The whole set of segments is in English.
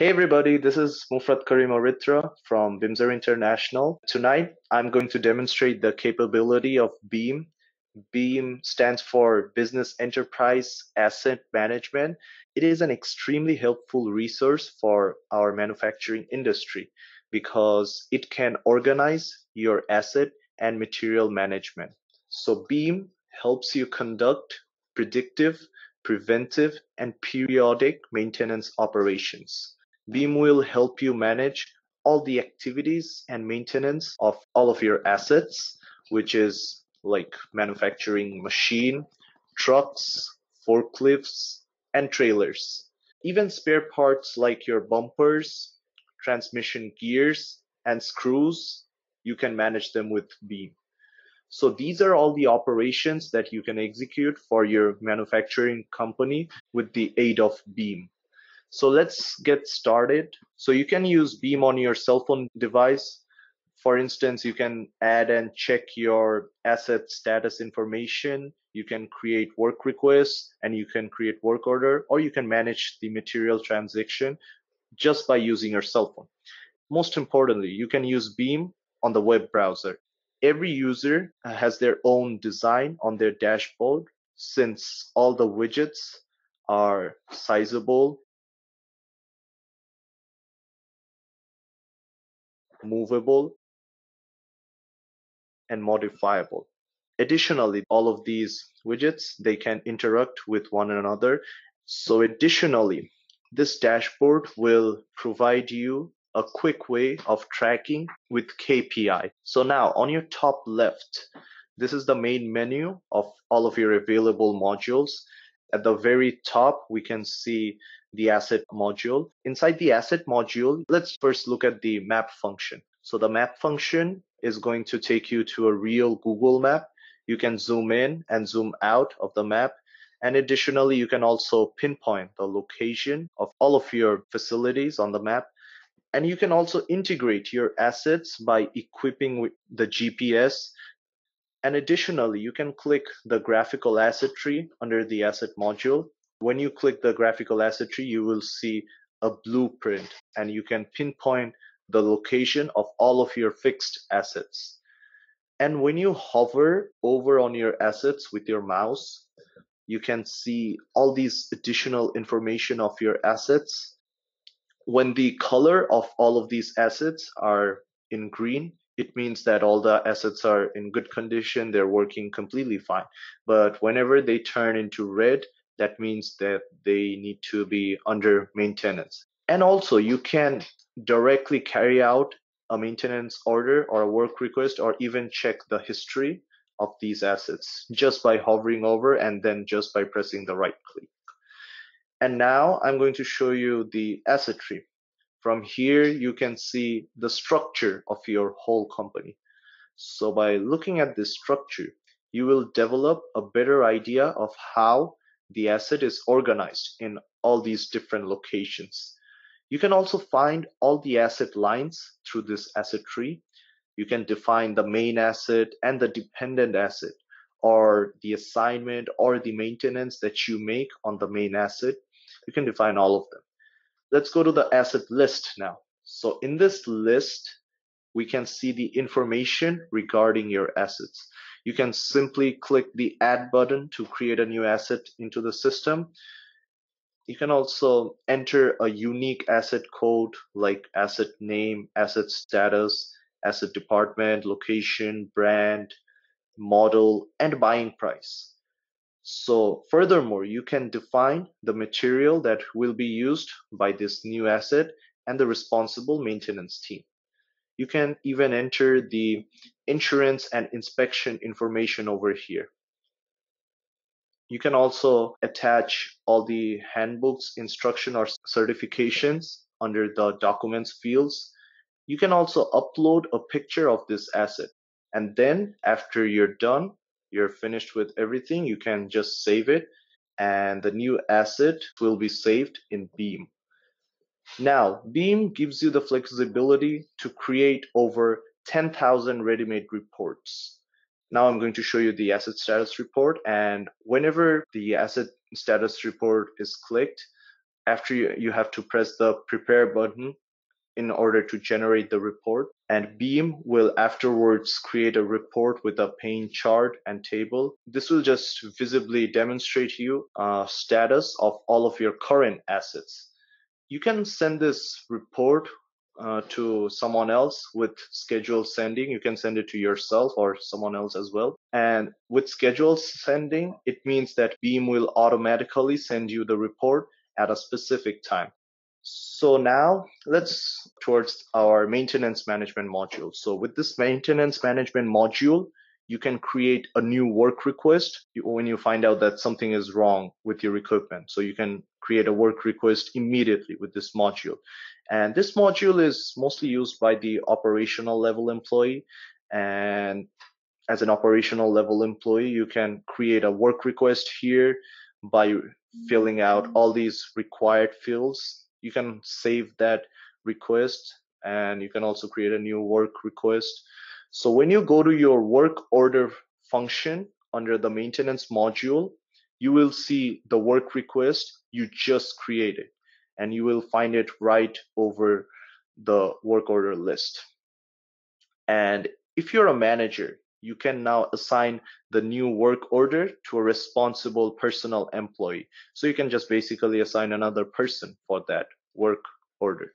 Hey everybody, this is Mufrat Karim Aritra from Bimser International. Tonight, I'm going to demonstrate the capability of BEAM. BEAM stands for Business Enterprise Asset Management. It is an extremely helpful resource for our manufacturing industry because it can organize your asset and material management. So BEAM helps you conduct predictive, preventive, and periodic maintenance operations. Beam will help you manage all the activities and maintenance of all of your assets, which is like manufacturing machine, trucks, forklifts, and trailers. Even spare parts like your bumpers, transmission gears, and screws, you can manage them with Beam. So these are all the operations that you can execute for your manufacturing company with the aid of Beam. So let's get started. So you can use Beam on your cell phone device. For instance, you can add and check your asset status information. You can create work requests and you can create work order, or you can manage the material transaction just by using your cell phone. Most importantly, you can use Beam on the web browser. Every user has their own design on their dashboard since all the widgets are sizable movable, and modifiable. Additionally, all of these widgets, they can interact with one another. So additionally, this dashboard will provide you a quick way of tracking with KPI. So now on your top left, this is the main menu of all of your available modules. At the very top, we can see the asset module. Inside the asset module, let's first look at the map function. So the map function is going to take you to a real Google map. You can zoom in and zoom out of the map. And additionally, you can also pinpoint the location of all of your facilities on the map. And you can also integrate your assets by equipping the GPS. And additionally, you can click the graphical asset tree under the asset module when you click the graphical asset tree, you will see a blueprint and you can pinpoint the location of all of your fixed assets. And when you hover over on your assets with your mouse, you can see all these additional information of your assets. When the color of all of these assets are in green, it means that all the assets are in good condition, they're working completely fine. But whenever they turn into red, that means that they need to be under maintenance. And also you can directly carry out a maintenance order or a work request or even check the history of these assets just by hovering over and then just by pressing the right click. And now I'm going to show you the asset tree. From here, you can see the structure of your whole company. So by looking at this structure, you will develop a better idea of how the asset is organized in all these different locations. You can also find all the asset lines through this asset tree. You can define the main asset and the dependent asset or the assignment or the maintenance that you make on the main asset. You can define all of them. Let's go to the asset list now. So in this list, we can see the information regarding your assets. You can simply click the add button to create a new asset into the system. You can also enter a unique asset code like asset name, asset status, asset department, location, brand, model, and buying price. So furthermore, you can define the material that will be used by this new asset and the responsible maintenance team. You can even enter the insurance and inspection information over here. You can also attach all the handbooks, instruction or certifications under the documents fields. You can also upload a picture of this asset. And then after you're done, you're finished with everything, you can just save it and the new asset will be saved in Beam. Now, Beam gives you the flexibility to create over 10,000 ready-made reports. Now I'm going to show you the asset status report and whenever the asset status report is clicked, after you, you have to press the prepare button in order to generate the report and beam will afterwards create a report with a pane chart and table this will just visibly demonstrate you uh, status of all of your current assets you can send this report uh, to someone else with scheduled sending. You can send it to yourself or someone else as well. And with scheduled sending, it means that Beam will automatically send you the report at a specific time. So now let's towards our maintenance management module. So with this maintenance management module, you can create a new work request when you find out that something is wrong with your equipment. So you can create a work request immediately with this module. And this module is mostly used by the operational level employee. And as an operational level employee, you can create a work request here by filling out all these required fields. You can save that request and you can also create a new work request. So when you go to your work order function under the maintenance module, you will see the work request you just created and you will find it right over the work order list. And if you're a manager, you can now assign the new work order to a responsible personal employee. So you can just basically assign another person for that work order.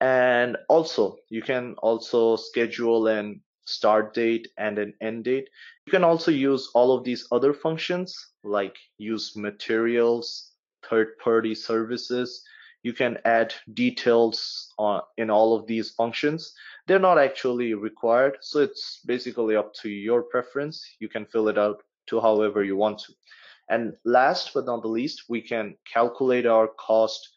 And also, you can also schedule an start date and an end date. You can also use all of these other functions like use materials, third party services, you can add details on, in all of these functions. They're not actually required, so it's basically up to your preference. You can fill it out to however you want to. And last but not the least, we can calculate our cost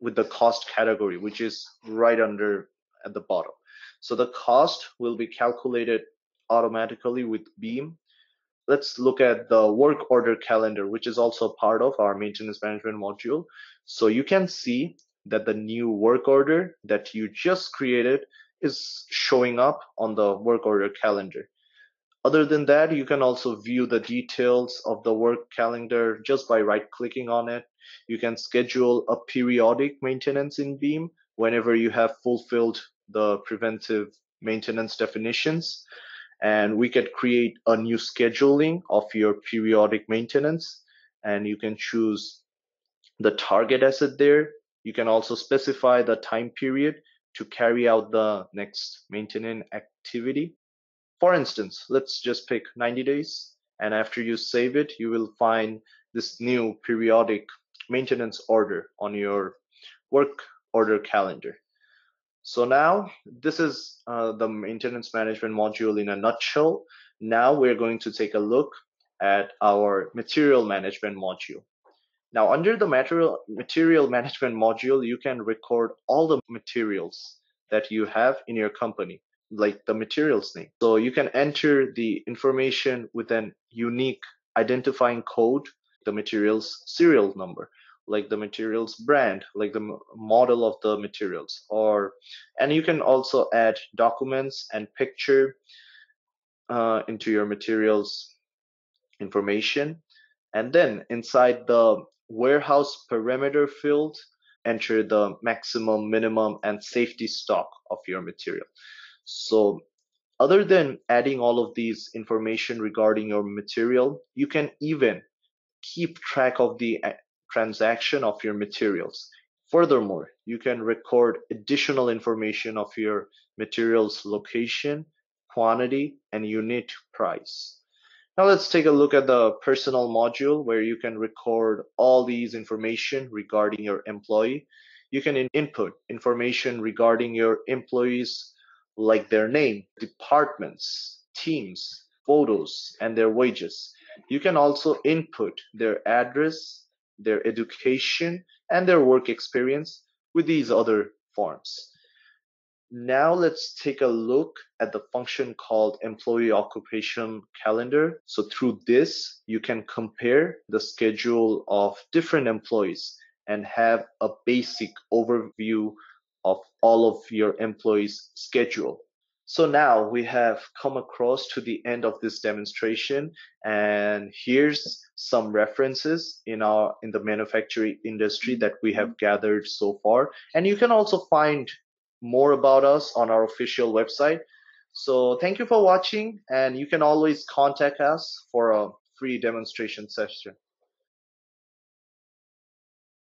with the cost category, which is right under at the bottom. So the cost will be calculated automatically with Beam let's look at the work order calendar, which is also part of our maintenance management module. So you can see that the new work order that you just created is showing up on the work order calendar. Other than that, you can also view the details of the work calendar just by right clicking on it. You can schedule a periodic maintenance in Beam whenever you have fulfilled the preventive maintenance definitions and we could create a new scheduling of your periodic maintenance and you can choose the target asset there. You can also specify the time period to carry out the next maintenance activity. For instance, let's just pick 90 days and after you save it, you will find this new periodic maintenance order on your work order calendar. So now this is uh, the maintenance management module in a nutshell. Now we're going to take a look at our material management module. Now under the material, material management module, you can record all the materials that you have in your company, like the materials name. So you can enter the information with an unique identifying code, the materials serial number like the materials brand, like the model of the materials, or and you can also add documents and picture uh, into your materials information, and then inside the warehouse parameter field, enter the maximum, minimum, and safety stock of your material. So other than adding all of these information regarding your material, you can even keep track of the transaction of your materials. Furthermore, you can record additional information of your materials location, quantity, and unit price. Now let's take a look at the personal module where you can record all these information regarding your employee. You can in input information regarding your employees like their name, departments, teams, photos, and their wages. You can also input their address, their education, and their work experience with these other forms. Now let's take a look at the function called employee occupation calendar. So through this, you can compare the schedule of different employees and have a basic overview of all of your employees schedule. So now we have come across to the end of this demonstration and here's some references in our in the manufacturing industry mm-hmm. that we have gathered so far and you can also find more about us on our official website. So thank you for watching and you can always contact us for a free demonstration session.